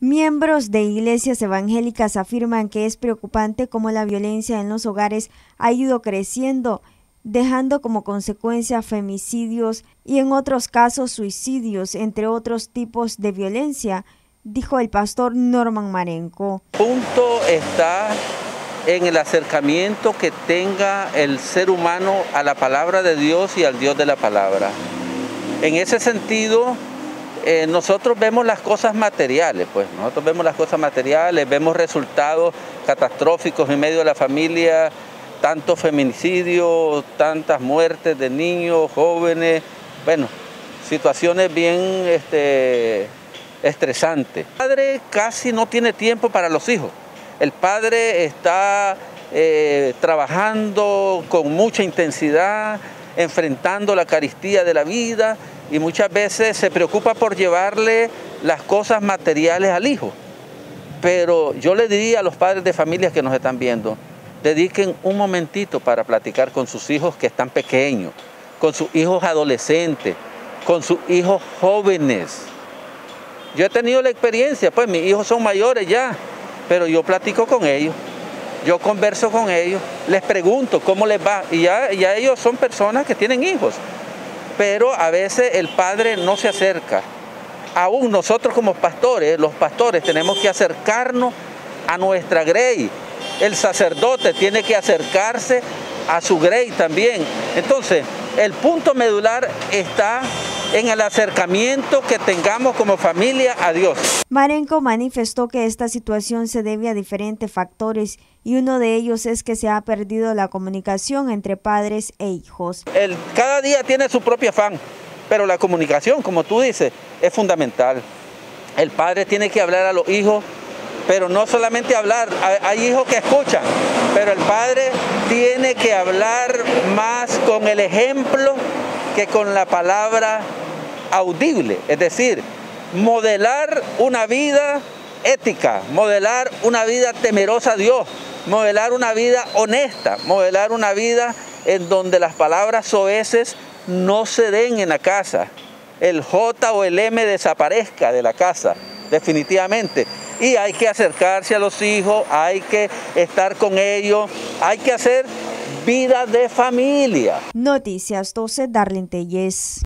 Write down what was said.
Miembros de iglesias evangélicas afirman que es preocupante cómo la violencia en los hogares ha ido creciendo, dejando como consecuencia femicidios y en otros casos suicidios, entre otros tipos de violencia, dijo el pastor Norman Marenco. Punto está en el acercamiento que tenga el ser humano a la palabra de Dios y al Dios de la palabra. En ese sentido, eh, nosotros vemos las cosas materiales, pues nosotros vemos las cosas materiales, vemos resultados catastróficos en medio de la familia, tantos feminicidios, tantas muertes de niños, jóvenes, bueno, situaciones bien este, estresantes. El padre casi no tiene tiempo para los hijos. El padre está eh, trabajando con mucha intensidad, enfrentando la caristía de la vida y muchas veces se preocupa por llevarle las cosas materiales al hijo. Pero yo le diría a los padres de familias que nos están viendo, dediquen un momentito para platicar con sus hijos que están pequeños, con sus hijos adolescentes, con sus hijos jóvenes. Yo he tenido la experiencia, pues mis hijos son mayores ya, pero yo platico con ellos, yo converso con ellos, les pregunto cómo les va, y ya, ya ellos son personas que tienen hijos pero a veces el padre no se acerca. Aún nosotros como pastores, los pastores tenemos que acercarnos a nuestra grey. El sacerdote tiene que acercarse a su grey también. Entonces, el punto medular está en el acercamiento que tengamos como familia a Dios. Marenco manifestó que esta situación se debe a diferentes factores y uno de ellos es que se ha perdido la comunicación entre padres e hijos. El, cada día tiene su propio afán, pero la comunicación, como tú dices, es fundamental. El padre tiene que hablar a los hijos, pero no solamente hablar, hay hijos que escuchan, pero el padre tiene que hablar más con el ejemplo que con la palabra audible, es decir, modelar una vida ética, modelar una vida temerosa a Dios, modelar una vida honesta, modelar una vida en donde las palabras soeces no se den en la casa, el J o el M desaparezca de la casa, definitivamente. Y hay que acercarse a los hijos, hay que estar con ellos, hay que hacer vida de familia. Noticias 12, Darlene Telles.